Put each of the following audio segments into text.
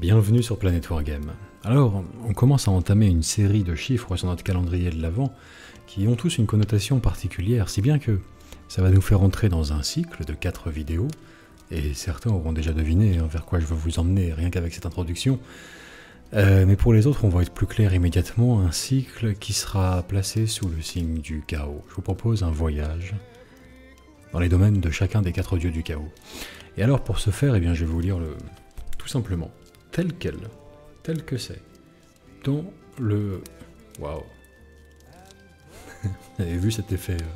Bienvenue sur Planet Wargame. Alors, on commence à entamer une série de chiffres sur notre calendrier de l'Avent qui ont tous une connotation particulière, si bien que ça va nous faire entrer dans un cycle de 4 vidéos, et certains auront déjà deviné vers quoi je veux vous emmener rien qu'avec cette introduction. Euh, mais pour les autres, on va être plus clair immédiatement, un cycle qui sera placé sous le signe du chaos. Je vous propose un voyage dans les domaines de chacun des quatre dieux du chaos. Et alors pour ce faire, eh bien, je vais vous lire le, tout simplement, tel quel, tel que c'est, dans le... Waouh Vous avez vu cet effet euh?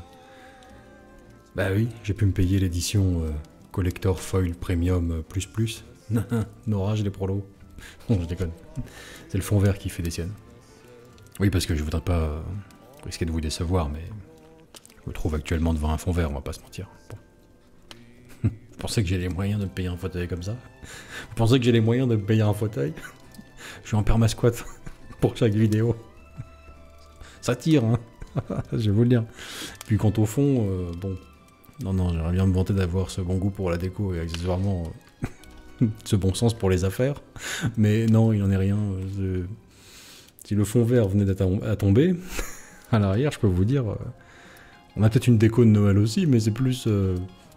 Bah oui, j'ai pu me payer l'édition euh, Collector Foil Premium euh, plus plus. Orage des prolos. Non, je déconne. C'est le fond vert qui fait des siennes. Oui, parce que je voudrais pas risquer de vous décevoir, mais je me trouve actuellement devant un fond vert, on va pas se mentir. Pensez que j'ai les moyens de me payer un fauteuil comme ça Vous pensez que j'ai les moyens de me payer un fauteuil? Je suis en permasquat pour chaque vidéo. Ça tire, hein Je vais vous le dire. Puis quant au fond, euh, bon... Non, non, j'aimerais bien me vanter d'avoir ce bon goût pour la déco et accessoirement euh, ce bon sens pour les affaires. Mais non, il n'en est rien. Si le fond vert venait à tomber, à l'arrière, je peux vous dire... euh, on a peut-être une déco de Noël aussi, mais c'est plus,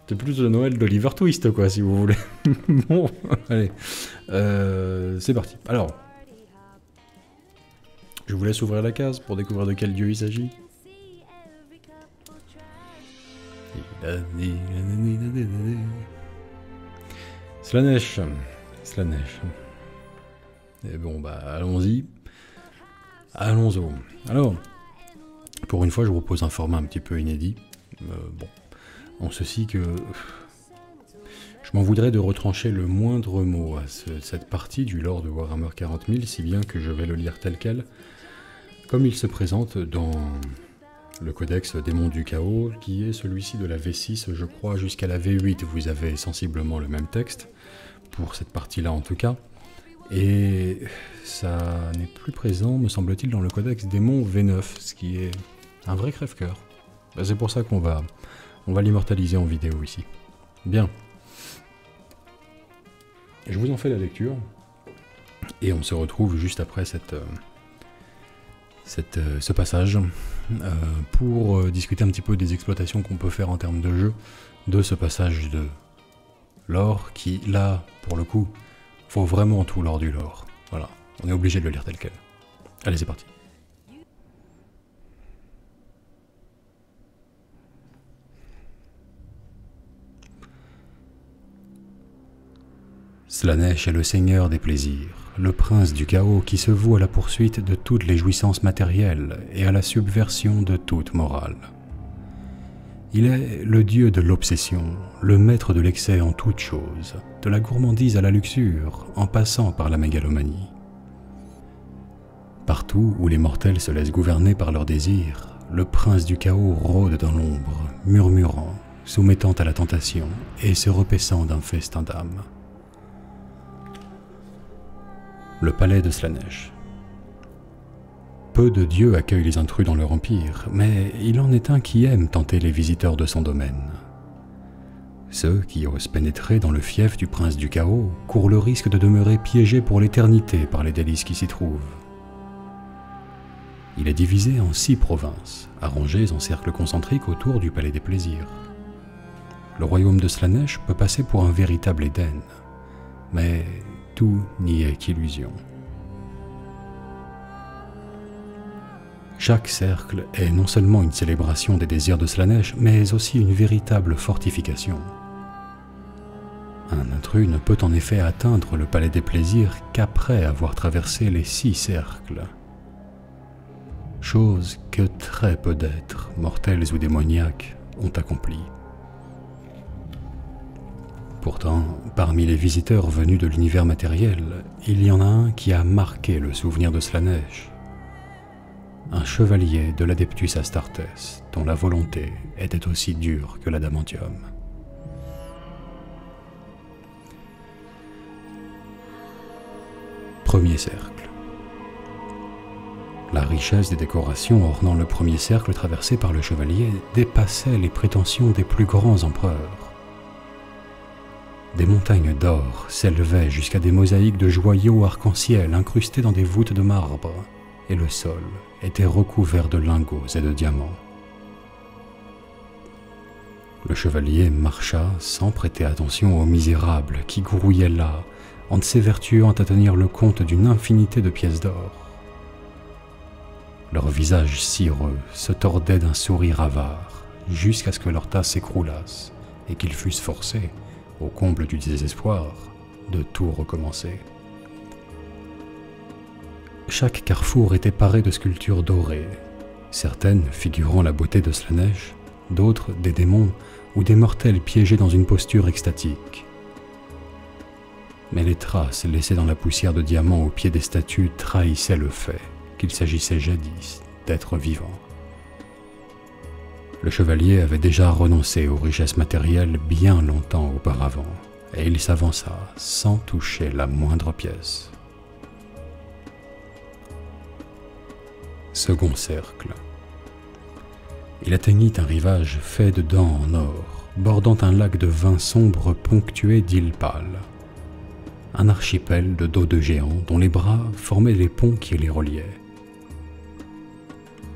c'est plus le Noël d'Oliver Twist, quoi, si vous voulez. bon, allez, Euh, c'est parti. Alors, je vous laisse ouvrir la case pour découvrir de quel dieu il s'agit. Slanesh, Slanesh. Et bon, bah, allons-y. Allons-y. Alors, pour une fois, je vous propose un format un petit peu inédit. Euh, bon, en ceci que je m'en voudrais de retrancher le moindre mot à ce- cette partie du lore de Warhammer 40 000, si bien que je vais le lire tel quel, comme il se présente dans le codex Démon du Chaos, qui est celui-ci de la V6, je crois, jusqu'à la V8. Vous avez sensiblement le même texte, pour cette partie-là en tout cas. Et ça n'est plus présent, me semble-t-il, dans le codex Démon V9, ce qui est un vrai crève-cœur. Bah, c'est pour ça qu'on va, on va l'immortaliser en vidéo ici. Bien. Je vous en fais la lecture. Et on se retrouve juste après euh, euh, ce passage euh, pour discuter un petit peu des exploitations qu'on peut faire en termes de jeu de ce passage de lore qui, là, pour le coup, faut vraiment tout l'or du lore. Voilà. On est obligé de le lire tel quel. Allez, c'est parti. Slanesh est le seigneur des plaisirs, le prince du chaos qui se voue à la poursuite de toutes les jouissances matérielles et à la subversion de toute morale. Il est le dieu de l'obsession, le maître de l'excès en toutes choses, de la gourmandise à la luxure, en passant par la mégalomanie. Partout où les mortels se laissent gouverner par leurs désirs, le prince du chaos rôde dans l'ombre, murmurant, soumettant à la tentation et se repaissant d'un festin d'âme. Le palais de Slanesh. Peu de dieux accueillent les intrus dans leur empire, mais il en est un qui aime tenter les visiteurs de son domaine. Ceux qui osent pénétrer dans le fief du prince du chaos courent le risque de demeurer piégés pour l'éternité par les délices qui s'y trouvent. Il est divisé en six provinces, arrangées en cercles concentriques autour du palais des plaisirs. Le royaume de Slanesh peut passer pour un véritable Éden, mais tout n'y est qu'illusion. Chaque cercle est non seulement une célébration des désirs de Slanesh, mais aussi une véritable fortification. Un intrus ne peut en effet atteindre le palais des plaisirs qu'après avoir traversé les six cercles. Chose que très peu d'êtres, mortels ou démoniaques, ont accomplie. Pourtant, parmi les visiteurs venus de l'univers matériel, il y en a un qui a marqué le souvenir de Slanesh. Un chevalier de l'Adeptus Astartes, dont la volonté était aussi dure que l'adamantium. Premier cercle. La richesse des décorations ornant le premier cercle traversé par le chevalier dépassait les prétentions des plus grands empereurs. Des montagnes d'or s'élevaient jusqu'à des mosaïques de joyaux arc-en-ciel incrustés dans des voûtes de marbre, et le sol était recouvert de lingots et de diamants. Le chevalier marcha sans prêter attention aux misérables qui grouillaient là, en s'évertuant à tenir le compte d'une infinité de pièces d'or. Leurs visages cireux se tordaient d'un sourire avare, jusqu'à ce que leur tasse s'écroulasse et qu'ils fussent forcés, au comble du désespoir, de tout recommencer. Chaque carrefour était paré de sculptures dorées, certaines figurant la beauté de Slanesh, d'autres des démons ou des mortels piégés dans une posture extatique. Mais les traces laissées dans la poussière de diamants au pied des statues trahissaient le fait qu'il s'agissait jadis d'êtres vivants. Le chevalier avait déjà renoncé aux richesses matérielles bien longtemps auparavant, et il s'avança sans toucher la moindre pièce. Second cercle. Il atteignit un rivage fait de dents en or, bordant un lac de vin sombre ponctué d'îles pâles. Un archipel de dos de géants dont les bras formaient les ponts qui les reliaient.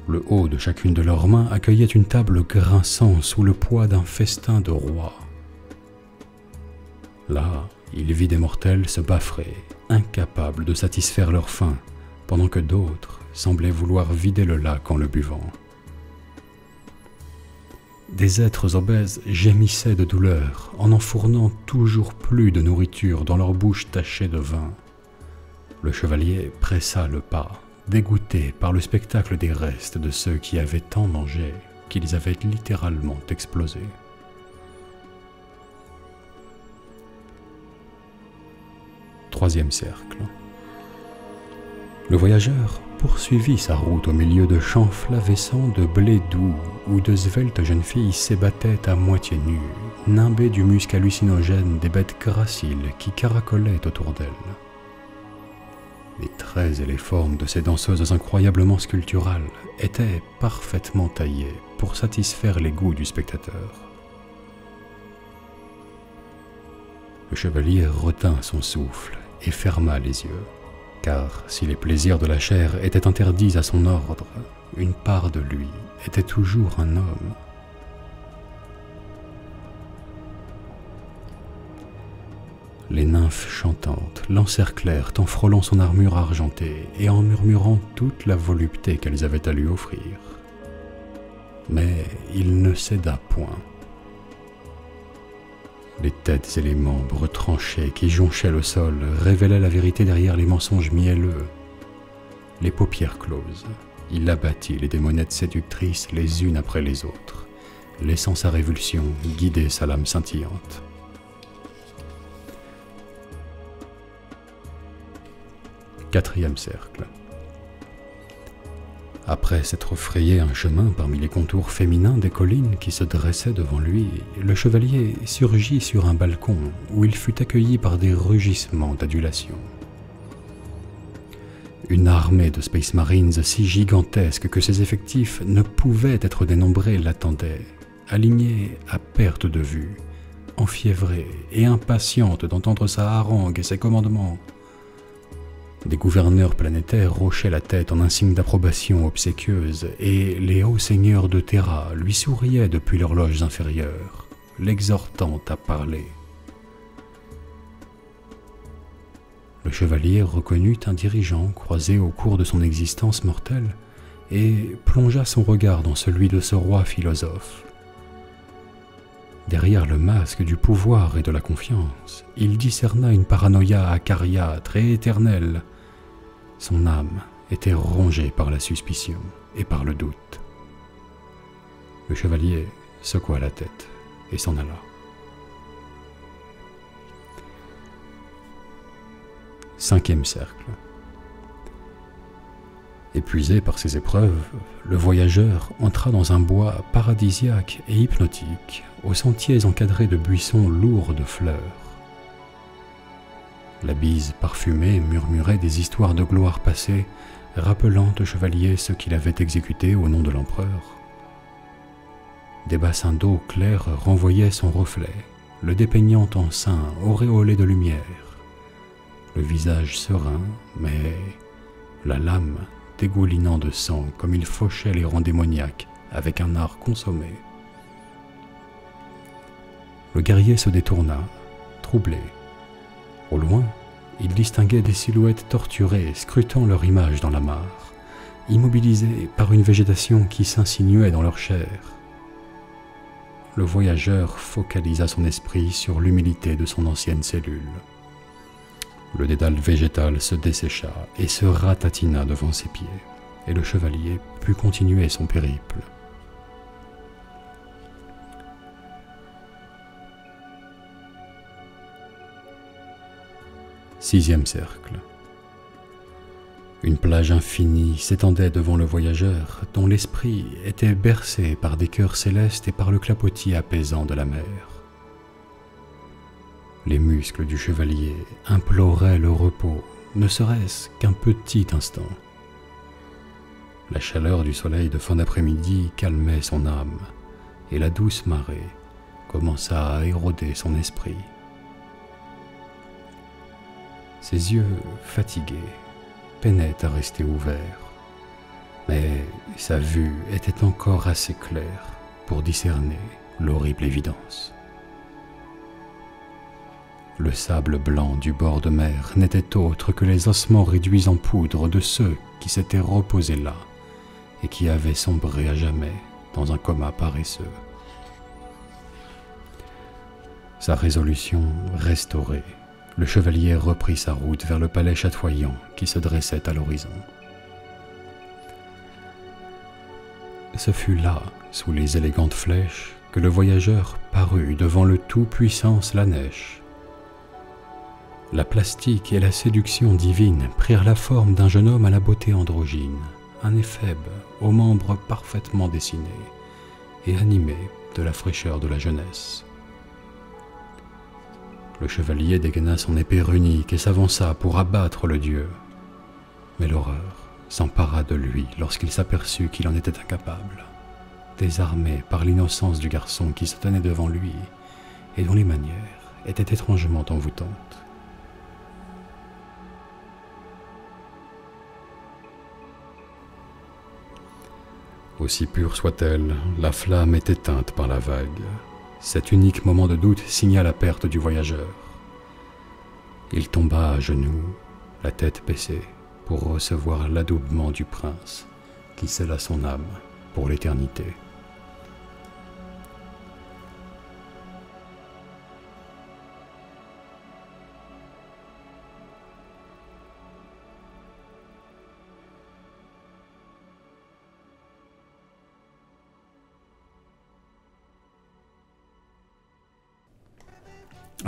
Le haut de chacune de leurs mains accueillait une table grinçant sous le poids d'un festin de rois. Là, il vit des mortels se baffrer, incapables de satisfaire leur faim, pendant que d'autres semblaient vouloir vider le lac en le buvant. Des êtres obèses gémissaient de douleur en enfournant toujours plus de nourriture dans leur bouche tachée de vin. Le chevalier pressa le pas dégoûtés par le spectacle des restes de ceux qui avaient tant mangé qu'ils avaient littéralement explosé. Troisième cercle. Le voyageur poursuivit sa route au milieu de champs flavescents de blé doux où de sveltes jeunes filles s'ébattaient à moitié nues, nimbées du musc hallucinogène des bêtes graciles qui caracolaient autour d'elles. Les traits et les formes de ces danseuses incroyablement sculpturales étaient parfaitement taillés pour satisfaire les goûts du spectateur. Le chevalier retint son souffle et ferma les yeux, car si les plaisirs de la chair étaient interdits à son ordre, une part de lui était toujours un homme Les nymphes chantantes l'encerclèrent en frôlant son armure argentée et en murmurant toute la volupté qu'elles avaient à lui offrir. Mais il ne céda point. Les têtes et les membres tranchés qui jonchaient le sol révélaient la vérité derrière les mensonges mielleux. Les paupières closes, il abattit les démonettes séductrices les unes après les autres, laissant sa révulsion guider sa lame scintillante. Quatrième cercle. Après s'être frayé un chemin parmi les contours féminins des collines qui se dressaient devant lui, le chevalier surgit sur un balcon où il fut accueilli par des rugissements d'adulation. Une armée de Space Marines si gigantesque que ses effectifs ne pouvaient être dénombrés l'attendait, alignée à perte de vue, enfiévrée et impatiente d'entendre sa harangue et ses commandements. Des gouverneurs planétaires hochaient la tête en un signe d'approbation obséquieuse, et les hauts seigneurs de Terra lui souriaient depuis leurs loges inférieures, l'exhortant à parler. Le chevalier reconnut un dirigeant croisé au cours de son existence mortelle et plongea son regard dans celui de ce roi philosophe. Derrière le masque du pouvoir et de la confiance, il discerna une paranoïa acariâtre et éternelle. Son âme était rongée par la suspicion et par le doute. Le chevalier secoua la tête et s'en alla. Cinquième cercle. Épuisé par ses épreuves, le voyageur entra dans un bois paradisiaque et hypnotique, aux sentiers encadrés de buissons lourds de fleurs. La bise parfumée murmurait des histoires de gloire passée, rappelant au chevalier ce qu'il avait exécuté au nom de l'empereur. Des bassins d'eau claire renvoyaient son reflet, le dépeignant en saint auréolé de lumière, le visage serein, mais la lame dégoulinant de sang comme il fauchait les rangs démoniaques avec un art consommé. Le guerrier se détourna, troublé. Au loin, il distinguait des silhouettes torturées scrutant leur image dans la mare, immobilisées par une végétation qui s'insinuait dans leur chair. Le voyageur focalisa son esprit sur l'humilité de son ancienne cellule. Le dédale végétal se dessécha et se ratatina devant ses pieds, et le chevalier put continuer son périple. Sixième cercle. Une plage infinie s'étendait devant le voyageur, dont l'esprit était bercé par des cœurs célestes et par le clapotis apaisant de la mer. Les muscles du chevalier imploraient le repos, ne serait-ce qu'un petit instant. La chaleur du soleil de fin d'après-midi calmait son âme, et la douce marée commença à éroder son esprit. Ses yeux fatigués peinaient à rester ouverts, mais sa vue était encore assez claire pour discerner l'horrible évidence. Le sable blanc du bord de mer n'était autre que les ossements réduits en poudre de ceux qui s'étaient reposés là et qui avaient sombré à jamais dans un coma paresseux. Sa résolution restaurée, le chevalier reprit sa route vers le palais chatoyant qui se dressait à l'horizon. Ce fut là, sous les élégantes flèches, que le voyageur parut devant le tout-puissant Slanesh. La plastique et la séduction divine prirent la forme d'un jeune homme à la beauté androgyne, un éphèbe aux membres parfaitement dessinés et animé de la fraîcheur de la jeunesse. Le chevalier dégaina son épée runique et s'avança pour abattre le dieu. Mais l'horreur s'empara de lui lorsqu'il s'aperçut qu'il en était incapable, désarmé par l'innocence du garçon qui se tenait devant lui et dont les manières étaient étrangement envoûtantes. Aussi pure soit-elle, la flamme est éteinte par la vague, cet unique moment de doute signa la perte du voyageur. Il tomba à genoux, la tête baissée, pour recevoir l'adoubement du prince, qui scella son âme pour l'éternité.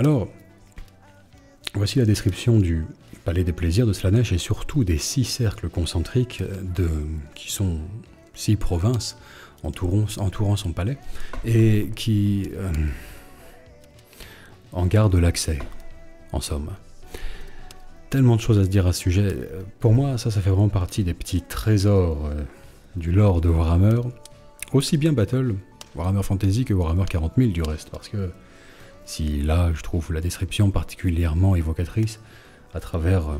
Alors, voici la description du palais des plaisirs de Slanesh et surtout des six cercles concentriques de, qui sont six provinces entourant, son palais et qui euh, en gardent l'accès, en somme. Tellement de choses à se dire à ce sujet. Pour moi, ça, ça fait vraiment partie des petits trésors euh, du lore de Warhammer. Aussi bien Battle, Warhammer Fantasy que Warhammer 40 000 du reste, parce que si là je trouve la description particulièrement évocatrice à travers euh,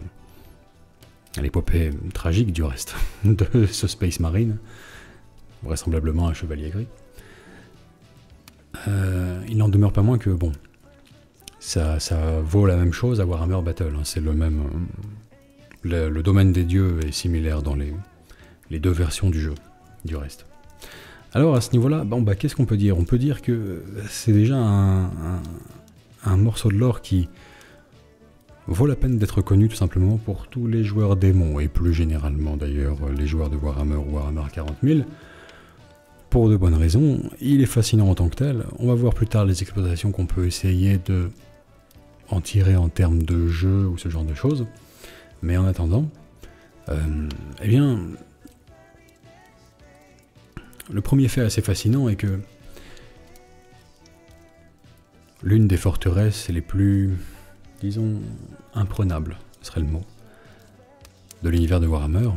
l'épopée tragique du reste de ce Space Marine, vraisemblablement un chevalier gris. Euh, il n'en demeure pas moins que, bon, ça, vaut la même chose à Warhammer Battle. Hein. c'est le même. Le, le, domaine des dieux est similaire dans les deux versions du jeu, du reste. Alors à ce niveau-là, bon, bah, qu'est-ce qu'on peut dire? On peut dire que c'est déjà un, morceau de lore qui vaut la peine d'être connu tout simplement pour tous les joueurs démons, et plus généralement d'ailleurs les joueurs de Warhammer ou Warhammer 40 000. Pour de bonnes raisons, il est fascinant en tant que tel. On va voir plus tard les exploitations qu'on peut essayer de en tirer en termes de jeu ou ce genre de choses. Mais en attendant, euh, eh bien, le premier fait assez fascinant est que l'une des forteresses les plus, disons, imprenables, serait le mot, de l'univers de Warhammer,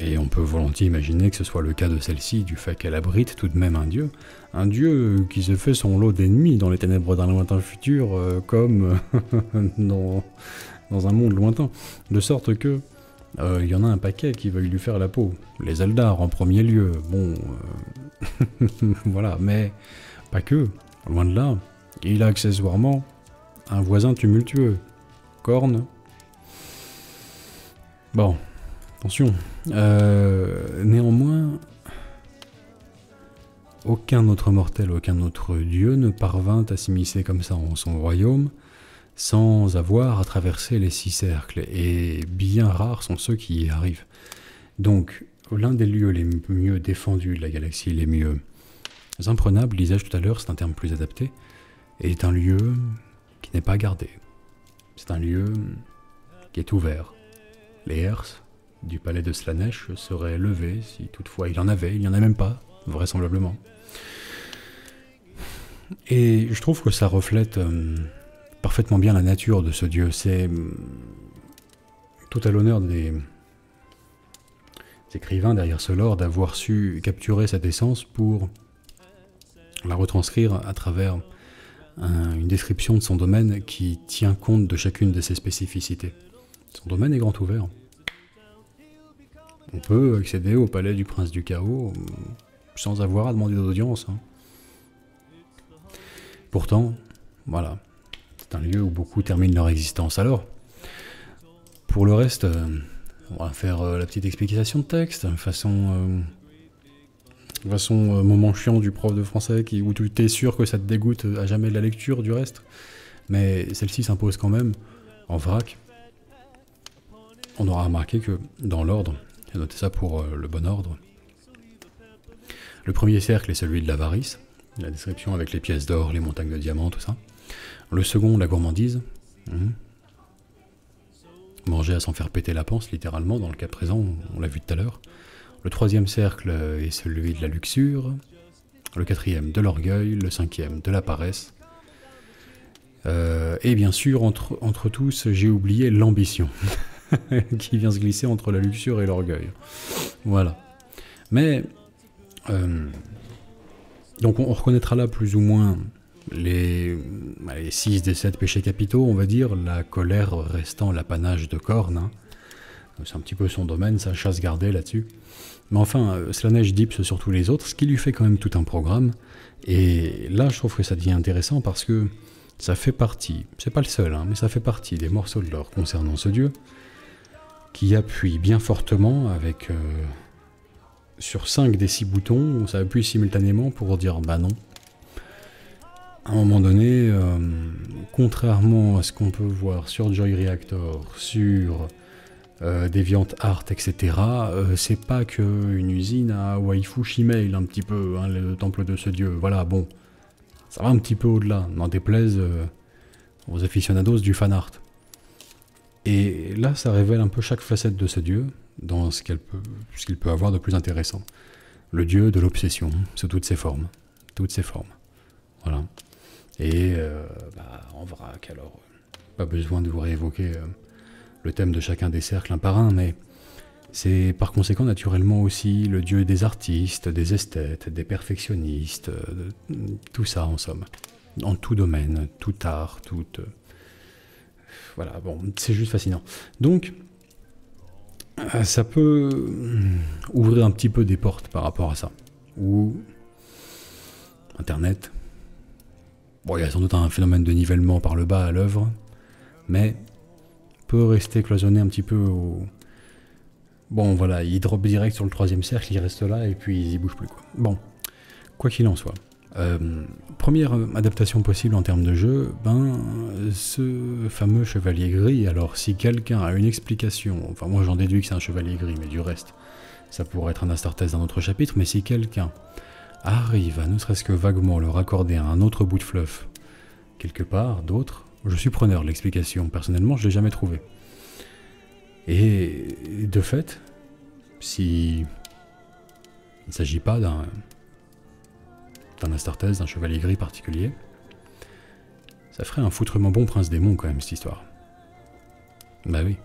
Et on peut volontiers imaginer que ce soit le cas de celle-ci, du fait qu'elle abrite tout de même un dieu. Un dieu qui se fait son lot d'ennemis dans les ténèbres d'un lointain futur, euh, comme dans, un monde lointain. De sorte que euh, il y en a un paquet qui veulent lui faire la peau. Les Eldar en premier lieu. Bon, euh, voilà, mais pas que. Loin de là. Il a accessoirement un voisin tumultueux. Corne. Bon, attention. Euh, néanmoins, aucun autre mortel, aucun autre dieu ne parvint à s'immiscer comme ça en son royaume sans avoir à traverser les six cercles, et bien rares sont ceux qui y arrivent. Donc, l'un des lieux les mieux défendus de la galaxie, les mieux imprenables, disais-je tout à l'heure, c'est un terme plus adapté, est un lieu qui n'est pas gardé. C'est un lieu qui est ouvert. Les herses du palais de Slanesh seraient levés si toutefois il en avait, il n'y en a même pas, vraisemblablement. Et je trouve que ça reflète euh, parfaitement bien la nature de ce dieu. C'est hum, tout à l'honneur des écrivains derrière ce lore d'avoir su capturer cette essence pour la retranscrire à travers une description de son domaine qui tient compte de chacune de ses spécificités. Son domaine est grand ouvert. On peut accéder au palais du prince du chaos hum, sans avoir à demander d'audience. Hein. Pourtant, voilà, c'est un lieu où beaucoup terminent leur existence. Alors, pour le reste, euh, on va faire euh, la petite explication de texte, façon, euh, façon moment chiant du prof de français qui, où tu es sûr que ça te dégoûte à jamais de la lecture du reste. Mais celle-ci s'impose quand même en vrac. On aura remarqué que dans l'ordre, j'ai noté ça pour le bon ordre, le premier cercle est celui de l'avarice, la description avec les pièces d'or, les montagnes de diamants, tout ça. Le second, la gourmandise. Mmh. Manger à s'en faire péter la panse, littéralement, dans le cas présent, on l'a vu tout à l'heure. Le troisième cercle est celui de la luxure. Le quatrième, de l'orgueil. Le cinquième, de la paresse. Euh, et bien sûr, entre, entre tous, j'ai oublié l'ambition, qui vient se glisser entre la luxure et l'orgueil. Voilà. Mais, euh, donc on reconnaîtra là plus ou moins les, 6 des 7 péchés capitaux, on va dire, la colère restant l'apanage de Korn. Hein. C'est un petit peu son domaine, sa chasse gardée là-dessus. Mais enfin, euh, Slanesh dips sur tous les autres, ce qui lui fait quand même tout un programme. Et là, je trouve que ça devient intéressant parce que ça fait partie, c'est pas le seul, hein, mais ça fait partie des morceaux de l'or concernant ce dieu, qui appuie bien fortement avec... Euh, sur 5 des 6 boutons, ça appuie simultanément pour dire bah non, à un moment donné, euh, contrairement à ce qu'on peut voir sur Joy Reactor, sur euh, DeviantArt, etc., euh, c'est pas qu'une usine à waifu Shimail, un petit peu, hein, le temple de ce dieu. Voilà, bon, ça va un petit peu au-delà, n'en déplaise aux aficionados du fan art. Et là, ça révèle un peu chaque facette de ce dieu, dans ce qu'il peut, peut avoir de plus intéressant. Le dieu de l'obsession, sous toutes ses formes. Toutes ses formes. Voilà. Et euh, bah, en vrac, alors, pas besoin de vous réévoquer euh, le thème de chacun des cercles un par un, mais c'est par conséquent naturellement aussi le dieu des artistes, des esthètes, des perfectionnistes, euh, tout ça en somme. En tout domaine, tout art, tout... voilà, bon, c'est juste fascinant. Donc, ça peut ouvrir un petit peu des portes par rapport à ça. Ou Internet, Bon, il y a sans doute un phénomène de nivellement par le bas à l'œuvre, mais peut rester cloisonné un petit peu au... Bon, voilà, il drop direct sur le troisième cercle, il reste là, et puis il y bouge plus, quoi. Bon, quoi qu'il en soit. Euh, première adaptation possible en termes de jeu, ben, ce fameux chevalier gris, alors si quelqu'un a une explication, enfin moi j'en déduis que c'est un chevalier gris, mais du reste, ça pourrait être un Astartes d'un autre chapitre, mais si quelqu'un arrive à ne serait-ce que vaguement le raccorder à un autre bout de fluff, quelque part, d'autres, je suis preneur de l'explication. Personnellement, je ne l'ai jamais trouvé. Et de fait, si il ne s'agit pas d'un d'un Astartes, d'un chevalier gris particulier, ça ferait un foutrement bon prince démon quand même cette histoire. Bah oui.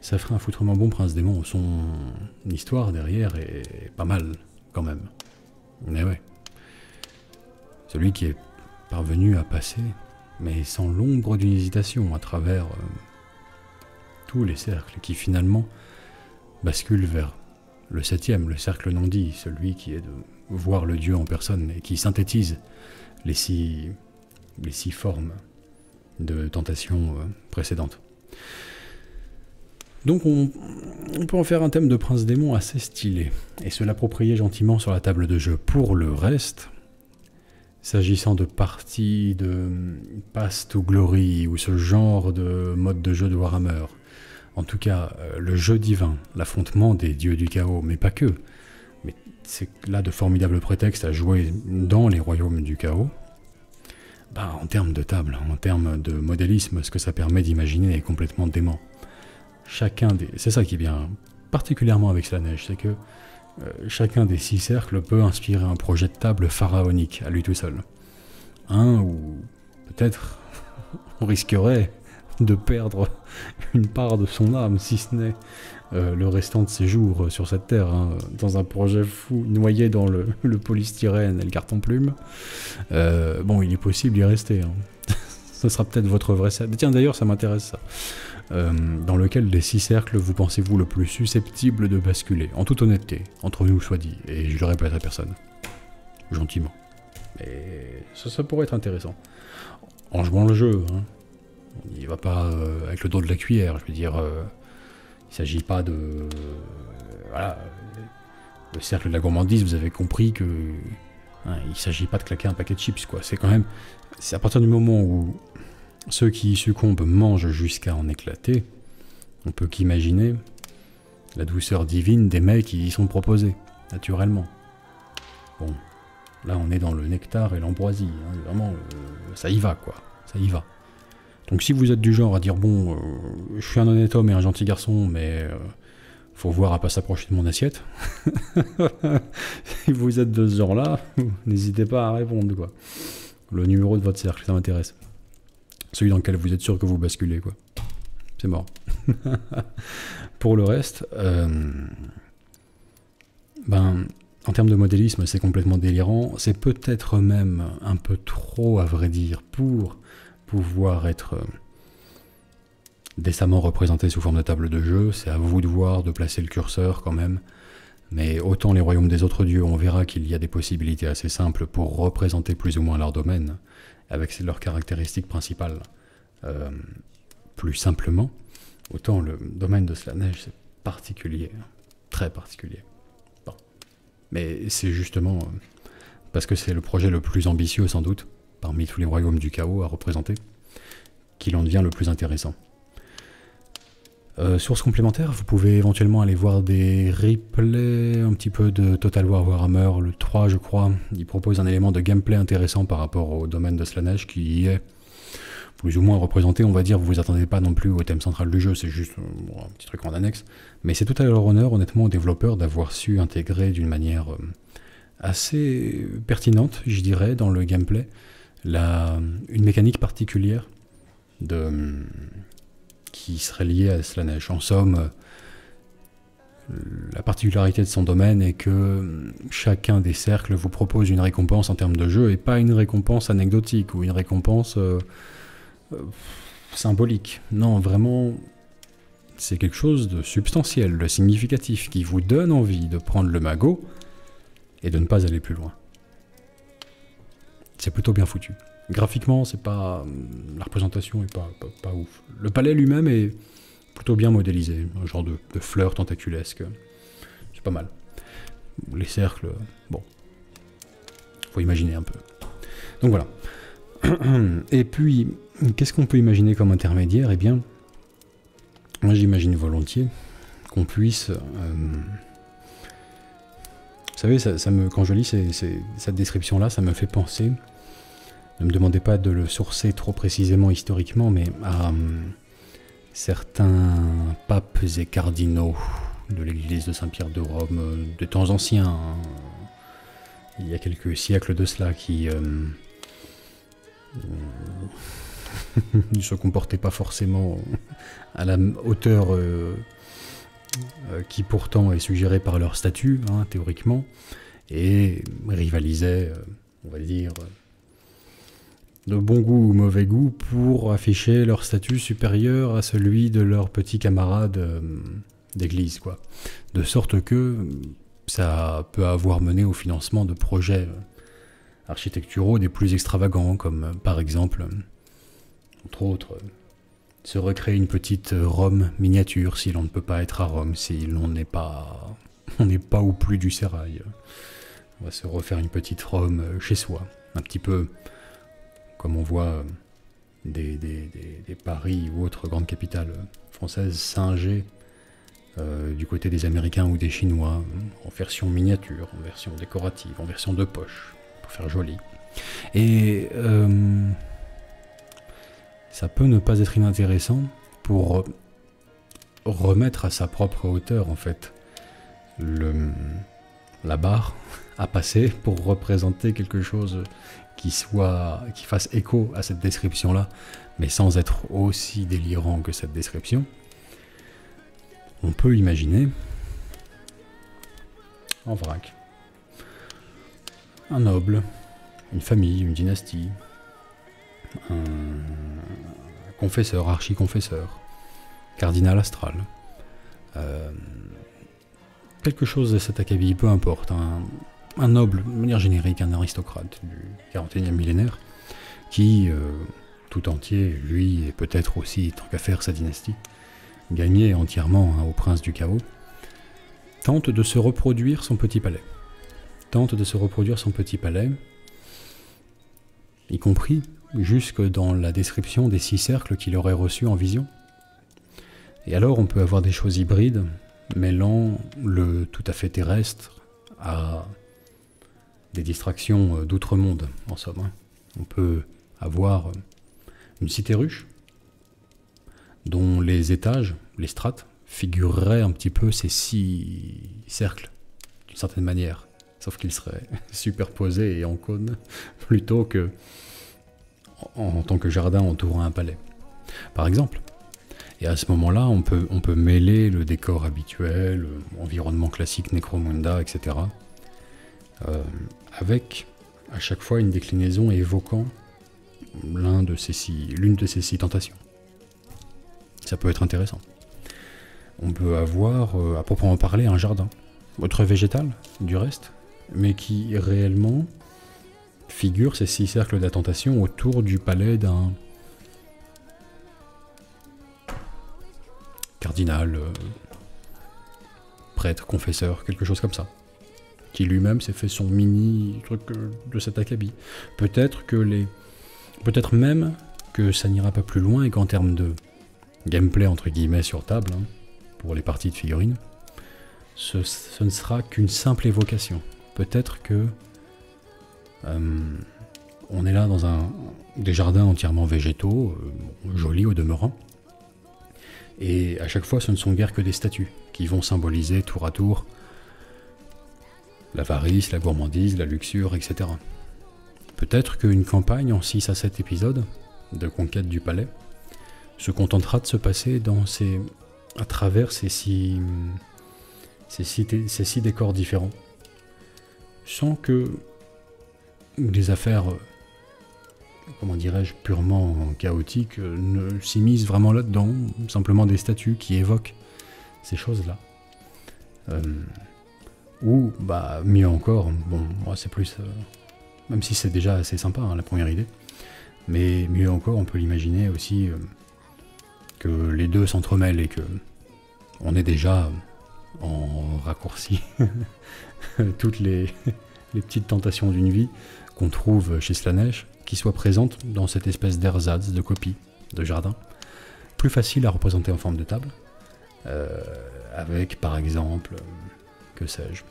Ça ferait un foutrement bon prince démon. Son histoire derrière est pas mal, quand même. Mais ouais. Celui qui est parvenu à passer, mais sans l'ombre d'une hésitation, à travers euh, tous les cercles qui finalement basculent vers le septième, le cercle non dit, celui qui est de voir le Dieu en personne et qui synthétise les six, les six formes de tentation euh, précédentes. Donc on, peut en faire un thème de prince démon assez stylé et se l'approprier gentiment sur la table de jeu. Pour le reste, s'agissant de parties de Past to Glory ou ce genre de mode de jeu de Warhammer, en tout cas euh, le jeu divin, l'affrontement des dieux du chaos, mais pas que, mais c'est là de formidables prétextes à jouer dans les royaumes du chaos, bah, en termes de table, en termes de modélisme, ce que ça permet d'imaginer est complètement dément. Chacun des... C'est ça qui est bien particulièrement avec la neige, c'est que euh, chacun des six cercles peut inspirer un projet de table pharaonique à lui tout seul. Un ou peut-être on risquerait de perdre une part de son âme, si ce n'est euh, le restant de ses jours sur cette terre, hein, dans un projet fou, noyé dans le, polystyrène et le carton-plume. Euh, bon, il est possible d'y rester. Hein. Ce sera peut-être votre vrai cercle. Tiens, d'ailleurs, ça m'intéresse ça. Dans lequel des six cercles vous pensez-vous le plus susceptible de basculer? En toute honnêteté, entre nous soit dit, et je le répète à personne. Gentiment. Mais ça, pourrait être intéressant. En jouant le jeu, hein. On n'y va pas avec le dos de la cuillère, je veux dire. Il ne s'agit pas de. Euh, voilà. Le cercle de la gourmandise, vous avez compris que. Hein, il ne s'agit pas de claquer un paquet de chips, quoi. C'est quand même. C'est à partir du moment où ceux qui y succombent mangent jusqu'à en éclater, on peut qu'imaginer la douceur divine des mets qui y sont proposés, naturellement. Bon, là on est dans le nectar et l'ambroisie, hein, vraiment, euh, ça y va, quoi, ça y va. Donc si vous êtes du genre à dire bon, euh, je suis un honnête homme et un gentil garçon, mais euh, faut voir à pas s'approcher de mon assiette. si vous êtes de ce genre-là, n'hésitez pas à répondre quoi. Le numéro de votre cercle, ça m'intéresse. Celui dans lequel vous êtes sûr que vous basculez quoi. C'est mort. Pour le reste, euh, ben, en termes de modélisme, c'est complètement délirant. C'est peut-être même un peu trop, à vrai dire, pour pouvoir être euh, décemment représenté sous forme de table de jeu. C'est à vous de voir, de placer le curseur quand même. Mais autant les royaumes des autres dieux, on verra qu'il y a des possibilités assez simples pour représenter plus ou moins leur domaine, avec leurs caractéristiques principales. Euh, plus simplement, autant le domaine de Slaneige, c'est particulier, très particulier. Mais c'est justement euh, parce que c'est le projet le plus ambitieux sans doute, parmi tous les royaumes du chaos à représenter, qu'il en devient le plus intéressant. Euh, source complémentaire, vous pouvez éventuellement aller voir des replays un petit peu de Total War Warhammer, le 3 je crois. Il propose un élément de gameplay intéressant par rapport au domaine de Slanesh qui est plus ou moins représenté, on va dire, vous vous attendez pas non plus au thème central du jeu, c'est juste euh, un petit truc en annexe. Mais c'est tout à leur honneur, honnêtement, aux développeurs d'avoir su intégrer d'une manière euh, assez pertinente, je dirais, dans le gameplay, une mécanique particulière de, qui serait liée à Slanesh. En somme, la particularité de son domaine est que chacun des cercles vous propose une récompense en termes de jeu et pas une récompense anecdotique ou une récompense euh, euh, symbolique. Non, vraiment, c'est quelque chose de substantiel, de significatif, qui vous donne envie de prendre le magot et de ne pas aller plus loin c'est plutôt bien foutu. Graphiquement, c'est pas la représentation est pas, pas, ouf. Le palais lui-même est plutôt bien modélisé, un genre de, de fleurs tentaculesques. C'est pas mal. Les cercles, bon, faut imaginer un peu. Donc voilà. Et puis, qu'est-ce qu'on peut imaginer comme intermédiaire? Eh bien, moi j'imagine volontiers qu'on puisse euh, vous savez, quand je lis cette description-là, ça me fait penser ne me demandez pas de le sourcer trop précisément historiquement, mais à hum, certains papes et cardinaux de l'église de Saint-Pierre de Rome, euh, de temps anciens, hein, il y a quelques siècles de cela, qui, hum, ne se comportaient pas forcément à la hauteur euh, euh, qui pourtant est suggérée par leur statut, hein, théoriquement, et rivalisaient, euh, on va dire, de bon goût ou mauvais goût pour afficher leur statut supérieur à celui de leurs petits camarades d'église, quoi. De sorte que ça peut avoir mené au financement de projets architecturaux des plus extravagants, comme par exemple, entre autres, se recréer une petite Rome miniature si l'on ne peut pas être à Rome, si l'on n'est pas, on n'est pas au plus du sérail. On va se refaire une petite Rome chez soi, un petit peu comme on voit des, Paris ou autres grandes capitales françaises singées euh, du côté des Américains ou des Chinois, en version miniature, en version décorative, en version de poche, pour faire joli. Et euh, ça peut ne pas être inintéressant pour remettre à sa propre hauteur, en fait, le, la barre à passer pour représenter quelque chose qui soit qui fasse écho à cette description là mais sans être aussi délirant que cette description on peut imaginer, en vrac, un noble, une famille, une dynastie, un confesseur, archi-confesseur, cardinal astral, euh, quelque chose de cet acabit, peu importe, un, noble, de manière générique, un aristocrate du 41e millénaire, qui, euh, tout entier, lui, et peut-être aussi, tant qu'à faire, sa dynastie, gagné entièrement hein, au prince du chaos, tente de se reproduire son petit palais. Tente de se reproduire son petit palais, y compris jusque dans la description des six cercles qu'il aurait reçus en vision. Et alors on peut avoir des choses hybrides, mêlant le tout à fait terrestre à des distractions euh, d'outre-monde, en somme. Hein. On peut avoir une cité ruche, dont les étages, les strates, figureraient un petit peu ces six cercles, d'une certaine manière, sauf qu'ils seraient superposés et en cône, plutôt que en, tant que jardin entourant un palais. Par exemple. Et à ce moment-là, on peut, on peut mêler le décor habituel, l'environnement classique Necromunda, etc., euh, avec à chaque fois une déclinaison évoquant l'un de ces l'une de ces six tentations. Ça peut être intéressant. On peut avoir, euh, à proprement parler, un jardin. Autre végétal, du reste, mais qui réellement figure ces six cercles d'attentation autour du palais d'un cardinal, euh, prêtre, confesseur, quelque chose comme ça. Qui lui-même s'est fait son mini truc euh, de cet acabit. Peut-être que les. Peut-être même que ça n'ira pas plus loin et qu'en termes de gameplay entre guillemets sur table hein, pour les parties de figurines, ce, ne sera qu'une simple évocation. Peut-être que euh, on est là dans des jardins entièrement végétaux, euh, jolis au demeurant, et à chaque fois ce ne sont guère que des statues qui vont symboliser tour à tour l'avarice, la gourmandise, la luxure, etc. Peut-être qu'une campagne en 6 à 7 épisodes de conquête du palais se contentera de se passer dans ces, à travers ces six, ces six décors différents, sans que des affaires, comment dirais-je, purement chaotiques ne s'immiscent vraiment là-dedans, simplement des statues qui évoquent ces choses-là. Euh, ou, bah, mieux encore, bon, moi c'est plus. Euh, même si c'est déjà assez sympa, hein, la première idée, mais mieux encore, on peut l'imaginer aussi. Euh, que les deux s'entremêlent et que on est déjà en raccourci toutes les, petites tentations d'une vie qu'on trouve chez Slanesh qui soient présentes dans cette espèce d'ersatz de copie de jardin, plus facile à représenter en forme de table, euh, avec par exemple, que sais-je,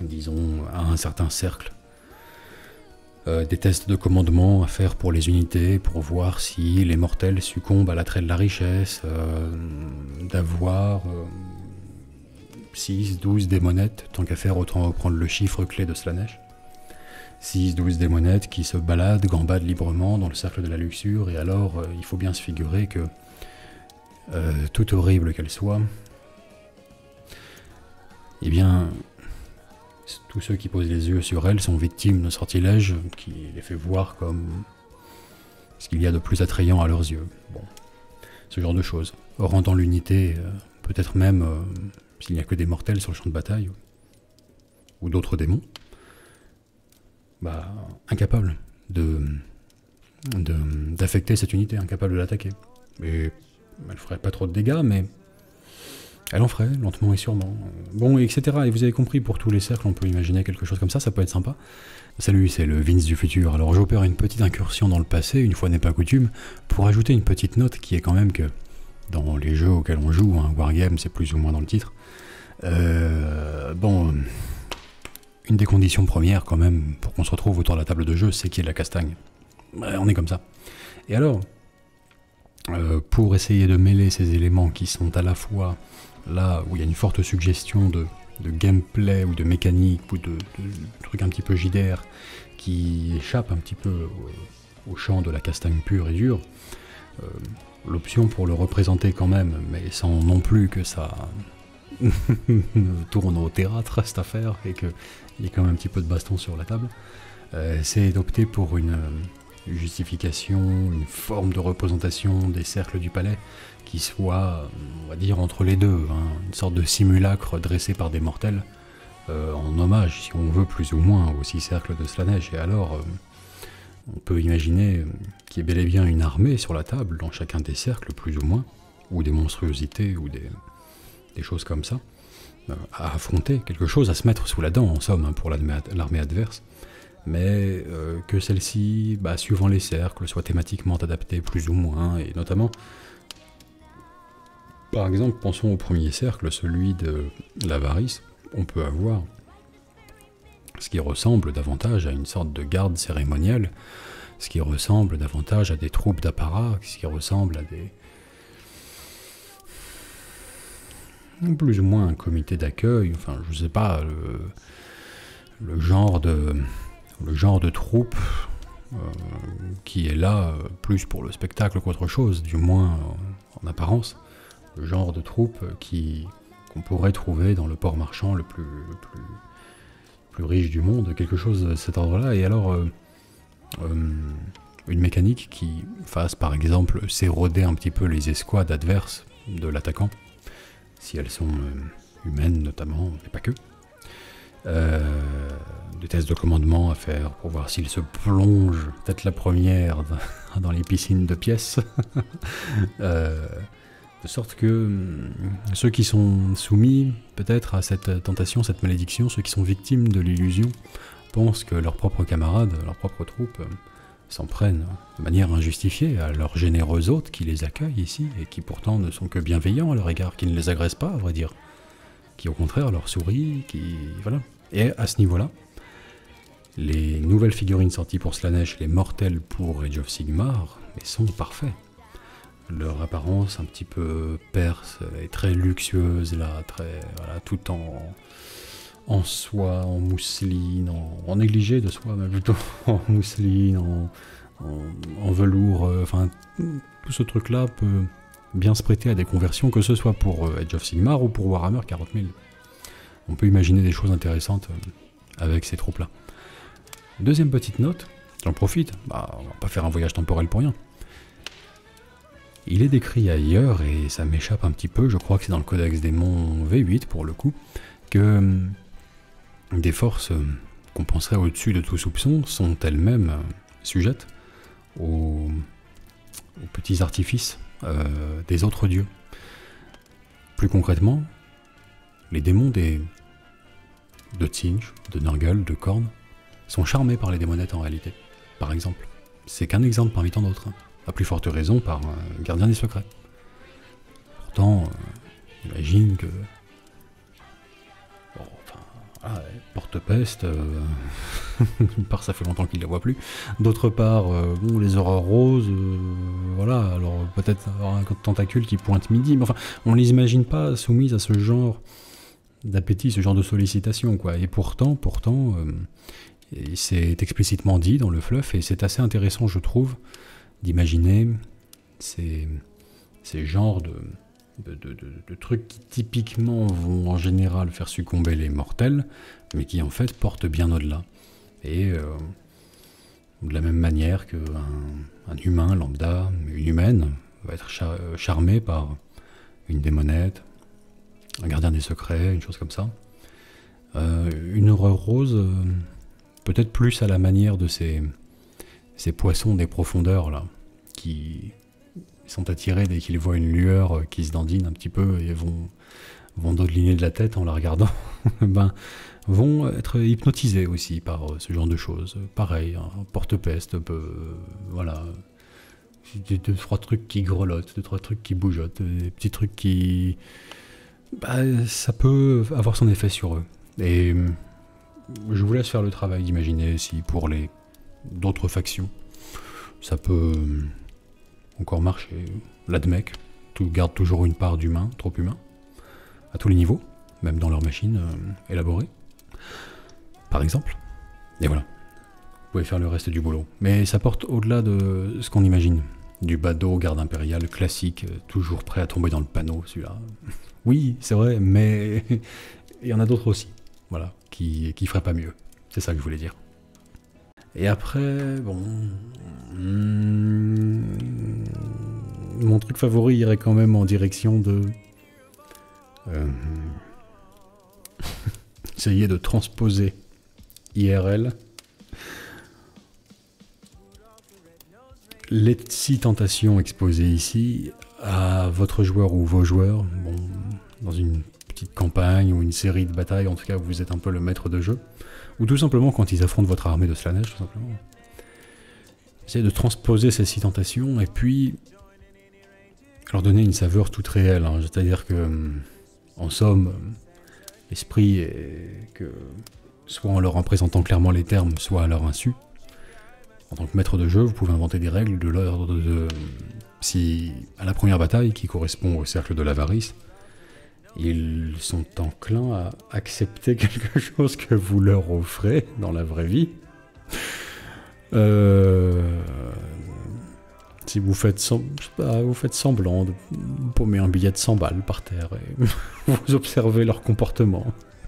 disons un certain cercle euh, des tests de commandement à faire pour les unités, pour voir si les mortels succombent à l'attrait de la richesse, euh, d'avoir 6, 12 démonettes, tant qu'à faire autant reprendre le chiffre clé de Slanesh. 6-12 démonettes qui se baladent, gambadent librement dans le cercle de la luxure, et alors euh, il faut bien se figurer que, euh, tout horrible qu'elle soit, eh bien, tous ceux qui posent les yeux sur elle sont victimes d'un sortilège qui les fait voir comme ce qu'il y a de plus attrayant à leurs yeux. Bon, ce genre de choses. Rendant l'unité, euh, peut-être même euh, s'il n'y a que des mortels sur le champ de bataille, ou d'autres démons, bah, incapable de d'affecter cette unité, incapable de l'attaquer. Et elle ferait pas trop de dégâts, mais elle en ferait, lentement et sûrement. Bon, etc. Et vous avez compris, pour tous les cercles, on peut imaginer quelque chose comme ça, ça peut être sympa. Salut, c'est le Vince du futur. Alors j'opère une petite incursion dans le passé, une fois n'est pas coutume, pour ajouter une petite note qui est quand même que, dans les jeux auxquels on joue, hein, Wargame, c'est plus ou moins dans le titre, euh, bon, une des conditions premières quand même pour qu'on se retrouve autour de la table de jeu, c'est qu'il y ait de la castagne. on est comme ça. Et alors, euh, pour essayer de mêler ces éléments qui sont à la fois là où il y a une forte suggestion de, gameplay ou de mécanique ou de, trucs un petit peu JDR qui échappent un petit peu au, champ de la castagne pure et dure, euh, l'option pour le représenter quand même, mais sans non plus que ça tourne au théâtre cette affaire et qu'il y ait quand même un petit peu de baston sur la table, euh, c'est d'opter pour une justification, une forme de représentation des cercles du palais qui soit, on va dire, entre les deux, hein. une sorte de simulacre dressé par des mortels, euh, en hommage, si on veut, plus ou moins, au six cercles de Slanesh. Et alors, euh, on peut imaginer qu'il y ait bel et bien une armée sur la table, dans chacun des cercles, plus ou moins, ou des monstruosités, ou des, choses comme ça, euh, à affronter, quelque chose à se mettre sous la dent, en somme, hein, pour l'armée adverse mais que celle-ci, bah, suivant les cercles, soit thématiquement adaptée plus ou moins, et notamment par exemple, pensons au premier cercle, celui de l'avarice. On peut avoir ce qui ressemble davantage à une sorte de garde cérémonielle, ce qui ressemble davantage à des troupes d'apparat, ce qui ressemble à des... plus ou moins un comité d'accueil, enfin je sais pas, le, genre de le genre de troupe euh, qui est là euh, plus pour le spectacle qu'autre chose, du moins en apparence le genre de troupe qui, qu'on pourrait trouver dans le port marchand le plus, plus, plus riche du monde, quelque chose de cet ordre-là. Et alors, euh, euh, une mécanique qui fasse par exemple s'éroder un petit peu les escouades adverses de l'attaquant, si elles sont euh, humaines notamment, mais pas que. Des tests de commandement à faire pour voir s'il se plonge, peut-être la première, dans les piscines de pièces. De sorte que hum, ceux qui sont soumis peut-être à cette tentation, cette malédiction, ceux qui sont victimes de l'illusion, pensent que leurs propres camarades, leurs propres troupes s'en prennent de manière injustifiée à leurs généreux hôtes qui les accueillent ici et qui pourtant ne sont que bienveillants à leur égard, qui ne les agressent pas, à vrai dire, qui au contraire leur sourient, qui... voilà. Et à ce niveau-là, les nouvelles figurines sorties pour Slanesh, les mortels pour Age of Sigmar, sont parfaits leur apparence un petit peu perse et très luxueuse là, très tout en en soie, en mousseline, en, négligé de soie, mais plutôt en mousseline, en, velours, euh, tout ce truc là peut bien se prêter à des conversions, que ce soit pour euh, Age of Sigmar ou pour Warhammer 40 000. On peut imaginer des choses intéressantes euh, avec ces troupes là. Deuxième petite note, j'en profite, bah, on va pas faire un voyage temporel pour rien. Il est décrit ailleurs, et ça m'échappe un petit peu, je crois que c'est dans le Codex des Monts V8 pour le coup, que hum, des forces hum, qu'on penserait au-dessus de tout soupçon sont elles-mêmes hum, sujettes aux, petits artifices euh, des autres dieux. Plus concrètement, les démons des, de Tsinch, de Nurgle, de Korn, sont charmés par les démonettes en réalité, par exemple. C'est qu'un exemple parmi tant d'autres. À plus forte raison par un gardien des secrets. Pourtant, euh, imagine que. Bon, enfin, porte-peste, euh, d'une part ça fait longtemps qu'il ne la voit plus, d'autre part, euh, bon, les aurores roses, voilà, alors peut-être avoir un tentacule qui pointe midi, mais enfin, on ne les imagine pas soumises à ce genre d'appétit, ce genre de sollicitation, quoi. Et pourtant, pourtant, C'est explicitement dit dans le fluff et c'est assez intéressant, je trouve, d'imaginer ces, genres de, trucs qui typiquement vont en général faire succomber les mortels, mais qui en fait portent bien au-delà. Et euh, de la même manière qu'un un humain lambda, une humaine, va être charmé par une démonette, un gardien des secrets, une chose comme ça. Euh, une horreur rose, euh, peut-être plus à la manière de ces, ces poissons des profondeurs là, qui sont attirés dès qu'ils voient une lueur qui se dandine un petit peu et vont, vont dodeliner de la tête en la regardant, ben, vont être hypnotisés aussi par euh, ce genre de choses. Pareil, un porte-peste peut, voilà, deux, trois trucs qui grelottent, deux, trois trucs qui bougeotent, des petits trucs qui, bah, ça peut avoir son effet sur eux. Et je vous laisse faire le travail d'imaginer si pour les d'autres factions, ça peut encore marcher. L'ADMEC garde toujours une part d'humain, trop humain, à tous les niveaux, même dans leurs machines euh, élaborées, par exemple. Et voilà, vous pouvez faire le reste du boulot. Mais ça porte au-delà de ce qu'on imagine. Du badaud garde impérial classique, euh, toujours prêt à tomber dans le panneau, celui-là. Oui, c'est vrai, mais il y en a d'autres aussi, voilà, qui, feraient pas mieux. C'est ça que je voulais dire. Et après, bon. Hmm, mon truc favori irait quand même en direction de. Euh, essayer de transposer IRL les six tentations exposées ici à votre joueur ou vos joueurs, bon, dans une petite campagne ou une série de batailles, en tout cas vous êtes un peu le maître de jeu, ou tout simplement quand ils affrontent votre armée de Slanesh, tout simplement. Essayez de transposer ces six tentations et puis leur donner une saveur toute réelle, hein. c'est-à-dire que, en somme, l'esprit est que, soit en leur en présentant clairement les termes, soit à leur insu, en tant que maître de jeu, vous pouvez inventer des règles de l'ordre de, si à la première bataille, qui correspond au cercle de l'avarice, ils sont enclins à accepter quelque chose que vous leur offrez dans la vraie vie. Euh, si vous faites, vous faites semblant de paumer un billet de 100 balles par terre et vous observez leur comportement.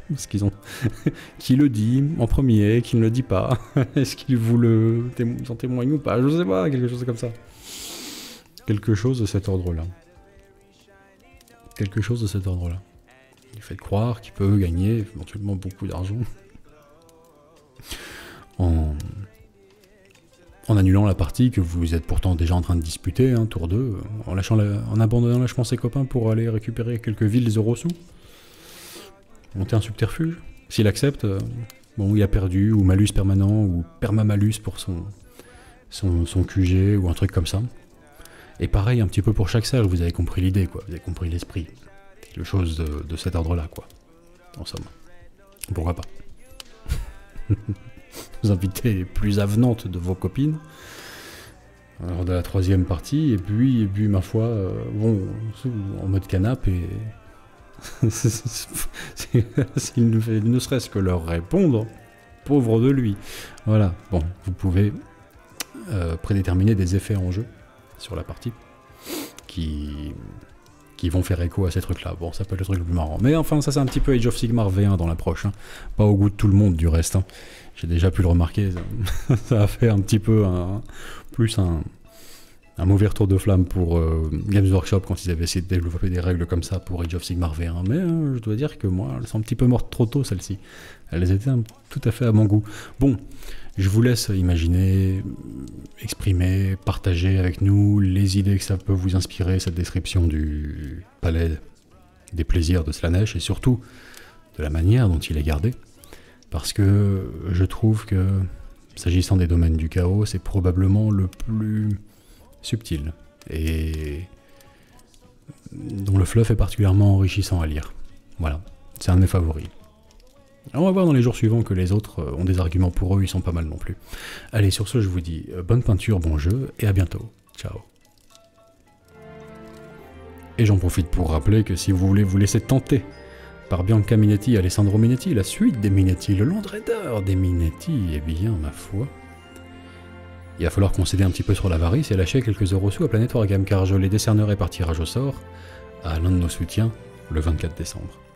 Parce qu'ils ont. qui le dit en premier, qui ne le dit pas Est-ce qu'il vous le en témoigne ou pas? Je sais pas, quelque chose comme ça. Quelque chose de cet ordre-là. Quelque chose de cet ordre-là. Il fait croire qu'il peut gagner éventuellement beaucoup d'argent en... en annulant la partie que vous êtes pourtant déjà en train de disputer, hein, tour 2, en, lâchant en abandonnant lâchement ses copains pour aller récupérer quelques villes zéro sous monter un subterfuge. S'il accepte, euh, bon, il a perdu, ou malus permanent, ou permamalus pour son, son, son QG, ou un truc comme ça. Et pareil, un petit peu pour chaque cercle, vous avez compris l'idée, quoi. Vous avez compris l'esprit. Quelque chose de, de cet ordre-là, quoi. En somme. Pourquoi pas Vous invitez les plus avenantes de vos copines. Alors de la troisième partie, et puis, et puis ma foi, euh, bon, en mode canap et S'il ne, serait-ce que leur répondre, pauvre de lui. Voilà, bon, vous pouvez euh, prédéterminer des effets en jeu sur la partie qui, vont faire écho à ces trucs-là. Bon, ça peut être le truc le plus marrant. Mais enfin, ça c'est un petit peu Age of Sigmar V1 dans l'approche. Hein. Pas au goût de tout le monde du reste. Hein. J'ai déjà pu le remarquer. Ça, a fait un petit peu plus un, un mauvais retour de flamme pour euh, Games Workshop quand ils avaient essayé de développer des règles comme ça pour Age of Sigmar V1. Mais euh, je dois dire que moi, elles sont un petit peu mortes trop tôt, celles-ci. Elles étaient tout à fait à mon goût. Bon, je vous laisse imaginer, exprimer, partager avec nous les idées que ça peut vous inspirer, cette description du palais des plaisirs de Slanesh et surtout de la manière dont il est gardé. Parce que je trouve que, s'agissant des domaines du chaos, c'est probablement le plus subtil et dont le fluff est particulièrement enrichissant à lire. Voilà, c'est un de mes favoris. On va voir dans les jours suivants que les autres euh, ont des arguments pour eux, ils sont pas mal non plus. Allez, sur ce, je vous dis euh, bonne peinture, bon jeu, et à bientôt. Ciao. Et j'en profite pour rappeler que si vous voulez vous laisser tenter par Bianca Minetti et Alessandro Minetti, la suite des Minetti, le Land Raider des Minetti, eh bien, ma foi. Il va falloir concéder un petit peu sur l'avarice et lâcher quelques euros sous à Planète Wargame, car je les décernerai par tirage au sort à l'un de nos soutiens le 24 décembre.